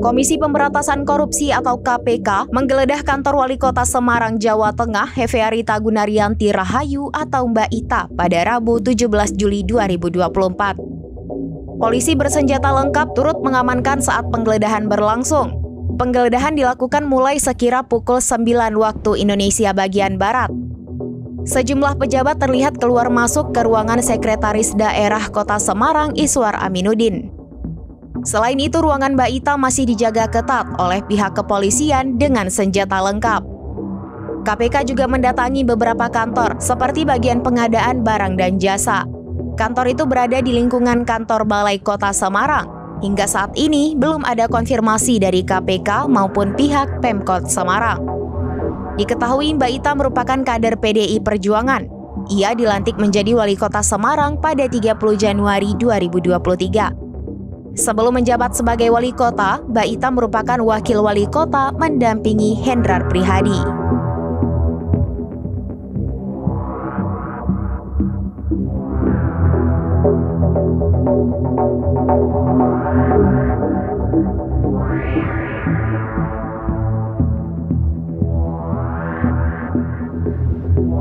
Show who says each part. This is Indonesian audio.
Speaker 1: Komisi Pemberantasan Korupsi atau KPK menggeledah kantor Wali Kota Semarang, Jawa Tengah, Hefearita Gunaryanti Rahayu atau Mbak Ita pada Rabu 17 Juli 2024. Polisi bersenjata lengkap turut mengamankan saat penggeledahan berlangsung. Penggeledahan dilakukan mulai sekira pukul 9 waktu Indonesia bagian Barat. Sejumlah pejabat terlihat keluar masuk ke ruangan Sekretaris Daerah Kota Semarang Iswar Aminuddin. Selain itu, ruangan Mbak Ita masih dijaga ketat oleh pihak kepolisian dengan senjata lengkap. KPK juga mendatangi beberapa kantor, seperti bagian pengadaan barang dan jasa. Kantor itu berada di lingkungan kantor Balai Kota Semarang. Hingga saat ini, belum ada konfirmasi dari KPK maupun pihak Pemkot Semarang. Diketahui Mbak Ita merupakan kader PDI Perjuangan. Ia dilantik menjadi wali kota Semarang pada 30 Januari 2023. Sebelum menjabat sebagai wali kota, Mbak Ita merupakan wakil wali kota mendampingi Hendrar Prihadi.